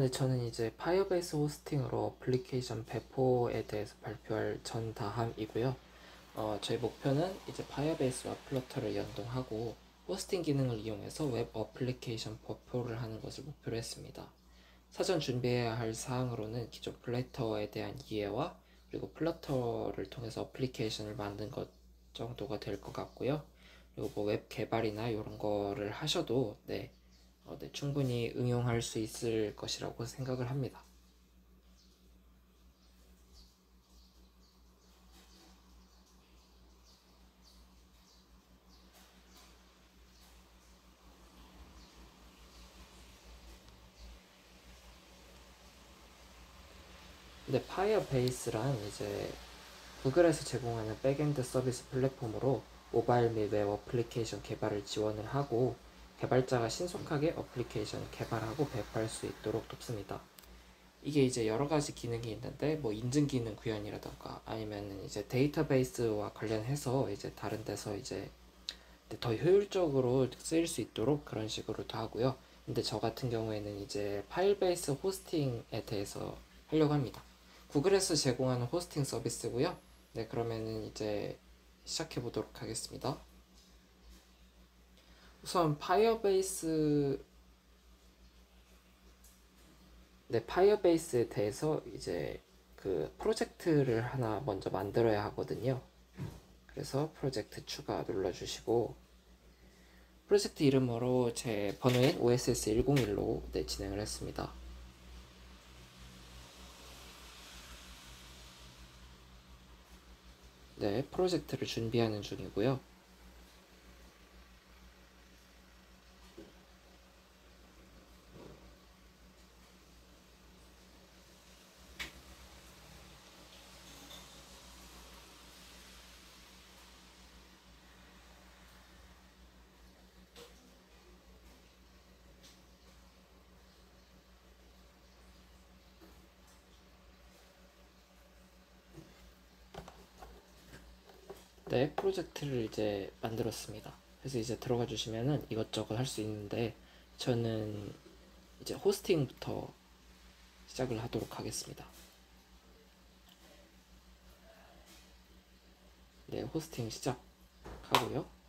네, 저는 이제 Firebase hosting으로 application 배포에 대해서 발표할 전다함이고요. 어, 저희 목표는 이제 Firebase와 Flutter를 연동하고 hosting 기능을 이용해서 웹 어플리케이션 배포를 하는 것을 목표로 했습니다. 사전 준비해야 할 사항으로는 기존 Flutter에 대한 이해와 그리고 Flutter를 통해서 application을 만든 것 정도가 될 것 같고요. 그리고 뭐 웹 개발이나 이런 거를 하셔도 네, 어, 네, 충분히 응용할 수 있을 것이라고 생각을 합니다. 근데 Firebase란 이제 구글에서 제공하는 backend 서비스 플랫폼으로 모바일 및 웹 어플리케이션 개발을 지원을 하고 개발자가 신속하게 어플리케이션 개발하고 배포할 수 있도록 돕습니다. 이게 이제 여러 가지 기능이 있는데 뭐 인증 기능 구현이라던가 아니면 이제 데이터베이스와 관련해서 이제 다른 데서 이제 더 효율적으로 쓰일 수 있도록 그런 식으로도 하고요. 근데 저 같은 경우에는 이제 Firebase hosting에 대해서 하려고 합니다. 구글에서 제공하는 hosting 서비스고요. 네, 그러면은 이제 시작해 보도록 하겠습니다. 우선 파이어베이스 네, 파이어베이스에 대해서 이제 그 프로젝트를 하나 먼저 만들어야 하거든요. 그래서 프로젝트 추가 눌러주시고 프로젝트 이름으로 제 번호인 OSS 101로 네, 진행을 했습니다. 네, 프로젝트를 준비하는 중이고요. 네, 프로젝트를 이제 만들었습니다. 그래서 이제 들어가 주시면은 이것저것 할 수 있는데 저는 이제 호스팅부터 시작을 하도록 하겠습니다. 네, 호스팅 시작하고요.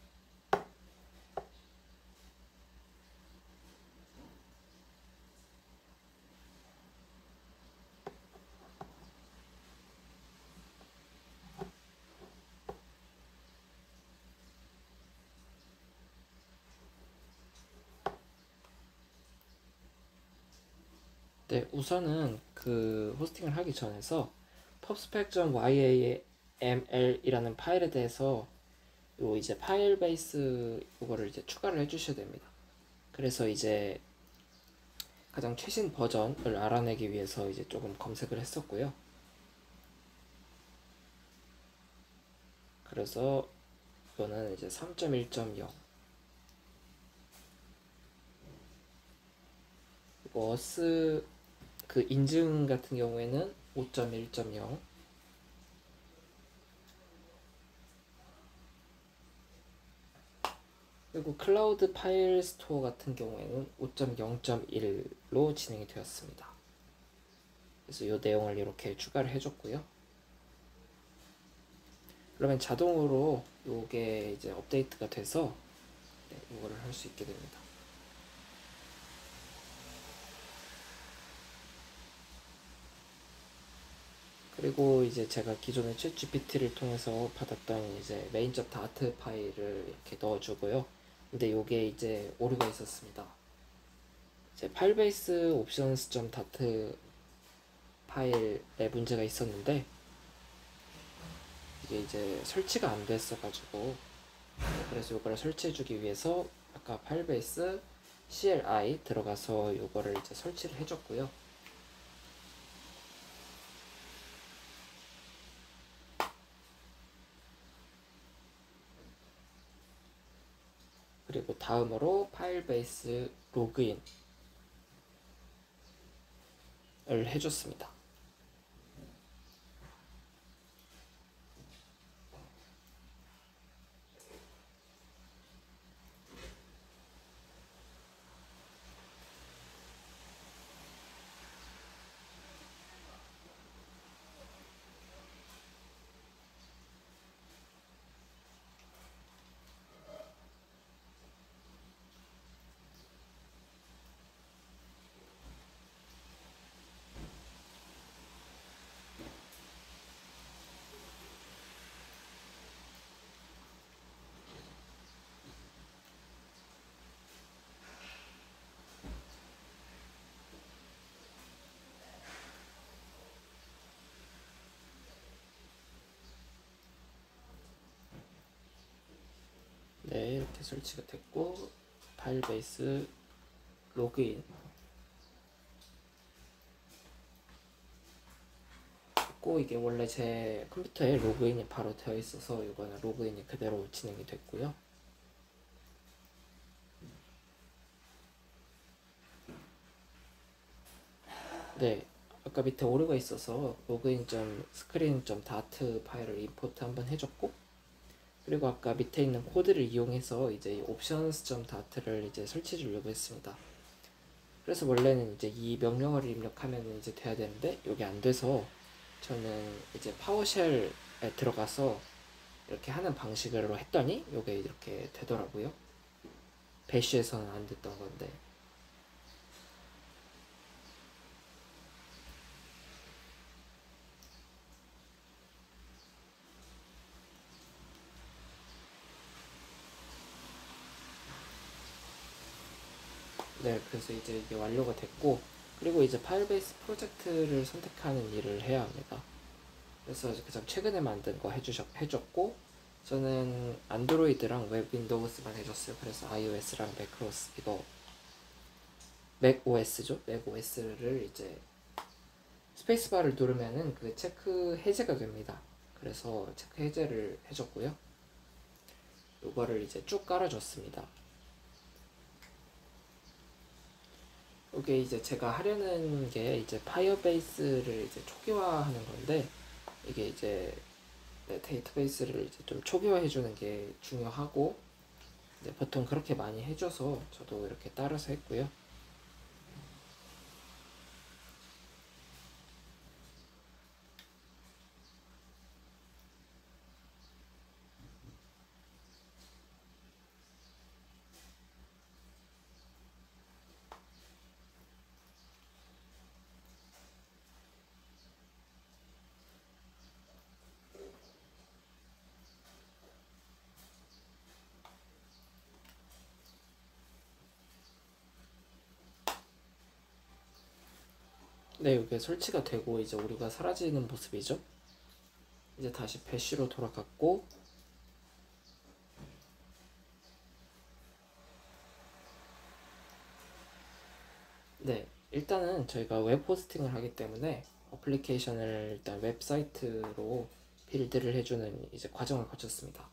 네, 우선은 그 호스팅을 하기 전에서 pubspec.yaml이라는 파일에 대해서 요 이제 파일 베이스 이거를 이제 추가를 해주셔야 됩니다. 그래서 이제 가장 최신 버전을 알아내기 위해서 이제 조금 검색을 했었고요. 그래서 이거는 이제 3.1.0 워스 그 인증 같은 경우에는 5.1.0 그리고 Cloud Firestore 같은 경우에는 5.0.1로 진행이 되었습니다. 그래서 이 내용을 이렇게 추가를 해줬고요. 그러면 자동으로 이게 이제 업데이트가 돼서 네, 이거를 할 수 있게 됩니다. 그리고 이제 제가 기존에 챗 GPT를 통해서 받았던 이제 메인접 다트 파일을 이렇게 넣어주고요. 근데 요게 이제 오류가 있었습니다. 이제 파일 베이스 옵션스 점 다트 파일에 문제가 있었는데 이게 이제 설치가 안 됐어가지고 그래서 요거를 설치해주기 위해서 아까 파일 베이스 CLI 들어가서 요거를 이제 설치를 해줬고요. 다음으로 파일 베이스 로그인을 해줬습니다. 이렇게 설치가 됐고 Firebase login 고 이게 원래 제 컴퓨터에 로그인이 바로 되어 있어서 이거는 로그인이 그대로 진행이 됐고요. 네, 아까 밑에 오류가 있어서 로그인 점 스크린 점 다트 파일을 import 한번 해줬고 그리고 아까 밑에 있는 코드를 이용해서 이제 옵션스 점 다트를 이제 설치해 주려고 했습니다. 그래서 원래는 이제 이 명령어를 입력하면 이제 돼야 되는데 여기 안 돼서 저는 이제 파워쉘에 들어가서 이렇게 하는 방식으로 했더니 이게 이렇게 되더라고요. 배쉬에서는 안 됐던 건데. 네, 그래서 이제 이게 완료가 됐고, 그리고 이제 Firebase 프로젝트를 선택하는 일을 해야 합니다. 그래서 가장 최근에 만든 거 해주셨, 해줬고, 저는 안드로이드랑 웹 Windows만 해줬어요. 그래서 iOS랑 맥OS, 이거, 맥OS죠? 맥OS를 이제 스페이스바를 누르면은 그 체크 해제가 됩니다. 그래서 체크 해제를 해줬고요. 이거를 이제 쭉 깔아줬습니다. 이게 이제 제가 하려는 게 이제 파이어베이스를 이제 초기화하는 건데 이게 이제 네, 데이터베이스를 이제 좀 초기화해 주는 게 중요하고 네, 보통 그렇게 많이 해줘서 저도 이렇게 따라서 했고요. 네, 이게 설치가 되고 이제 오류가 사라지는 모습이죠. 이제 다시 Bash로 돌아갔고 네, 일단은 저희가 웹 호스팅을 하기 때문에 어플리케이션을 일단 웹사이트로 build를 해주는 이제 과정을 거쳤습니다.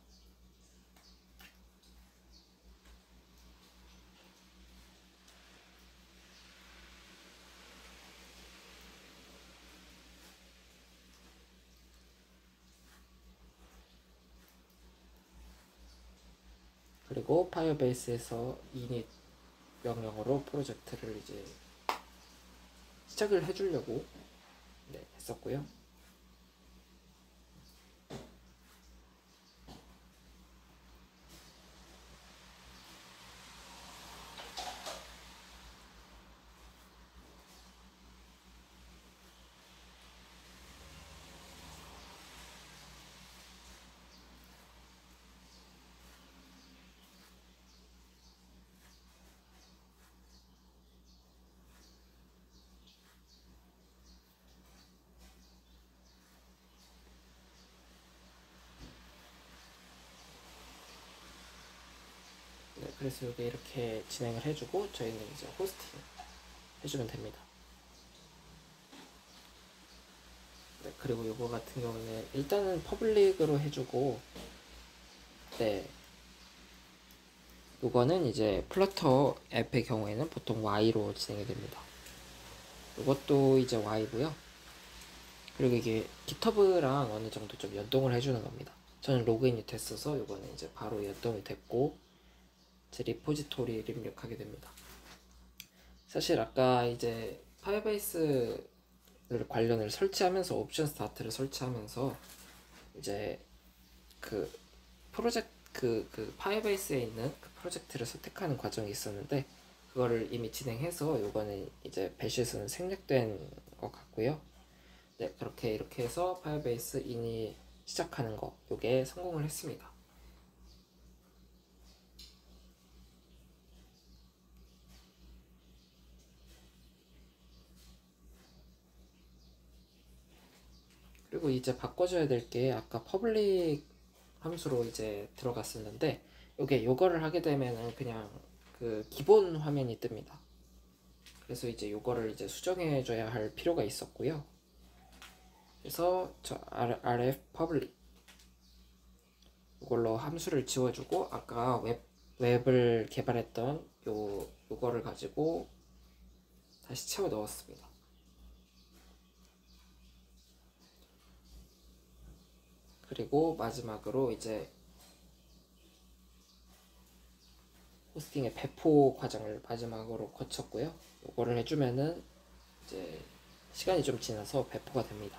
그리고 파이어베이스에서 init 명령어로 프로젝트를 이제 시작을 해주려고 네, 했었고요. 네, 그래서 여기 이렇게 진행을 해주고 저희는 이제 호스팅 해주면 됩니다. 네, 그리고 이거 같은 경우는 일단은 public으로 해주고 네 이거는 이제 Flutter 앱의 경우에는 보통 Y로 진행이 됩니다. 이것도 이제 Y고요. 그리고 이게 GitHub랑 어느 정도 좀 연동을 해주는 겁니다. 저는 로그인이 됐어서 이거는 이제 바로 연동이 됐고 제 repository를 입력하게 됩니다. 사실 아까 이제 Firebase를 관련을 설치하면서 옵션 스타트를 설치하면서 이제 그 프로젝트 그, 그 파이어베이스에 있는 그 프로젝트를 선택하는 과정이 있었는데 그거를 이미 진행해서 요거는 이제 Bash에서는 생략된 것 같고요. 네 그렇게 이렇게 해서 Firebase init 시작하는 거 요게 성공을 했습니다. 그리고 이제 바꿔줘야 될 게 아까 public 함수로 이제 들어갔었는데 요게 요거를 하게 되면은 그냥 그 기본 화면이 뜹니다. 그래서 이제 요거를 이제 수정해 줘야 할 필요가 있었고요. 그래서 저 rf public 이걸로 함수를 지워주고 아까 웹 웹을 개발했던 요 요거를 가지고 다시 채워 넣었습니다. 그리고 마지막으로 이제 호스팅의 배포 과정을 마지막으로 거쳤고요. 요거를 해주면은 이제 시간이 좀 지나서 배포가 됩니다.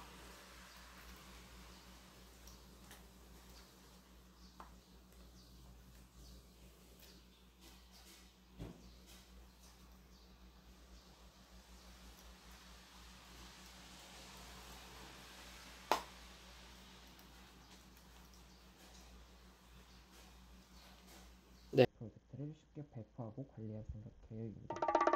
쉽게 배포하고 관리할 생각 계획입니다.